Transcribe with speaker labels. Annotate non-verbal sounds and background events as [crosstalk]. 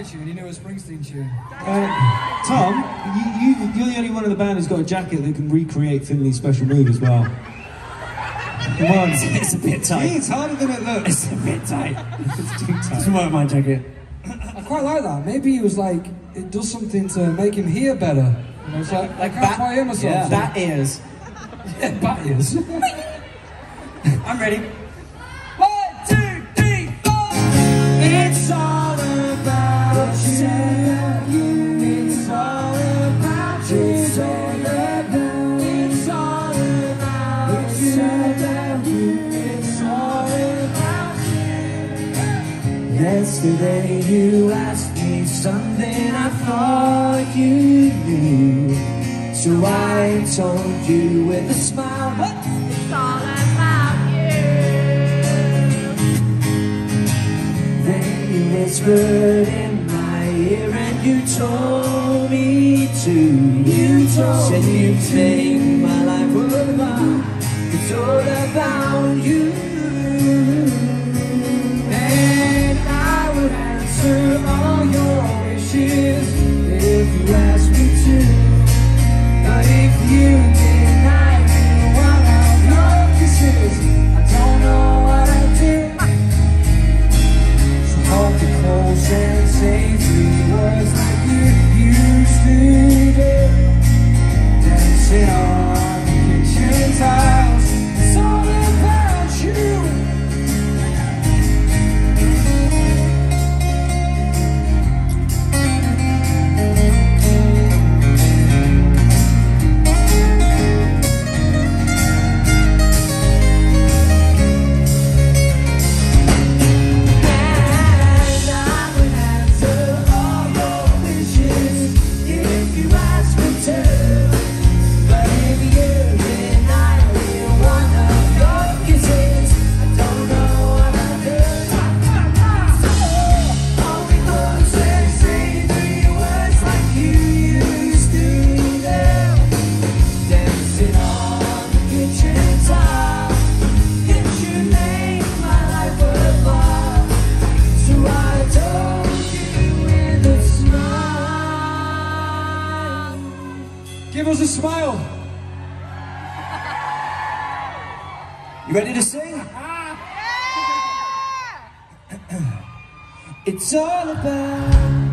Speaker 1: my tune, he knew a Springsteen tune.
Speaker 2: Uh, Tom, you, you, you're the only one in the band who's got a jacket that can recreate Finley's special move as well. Come on. [laughs]
Speaker 3: It's a bit tight.
Speaker 2: It's harder than it looks.
Speaker 3: It's a bit tight. [laughs]
Speaker 2: It's too tight.
Speaker 3: Work my jacket. [clears throat]
Speaker 1: I quite like that. Maybe he was like, it does something to make him hear better. You know, it's like, like I can't quite hear myself.
Speaker 3: Yeah. Bat ears. [laughs]
Speaker 1: Yeah, bat ears.
Speaker 3: I'm ready. Yesterday you asked me something I thought you knew. So I told you with a smile. What?
Speaker 4: It's all about you.
Speaker 3: Then you whispered in my ear and you told me to. You told Said you think my life worthwhile. It's all about
Speaker 1: us a smile.
Speaker 3: You ready to sing? [clears throat] it's all about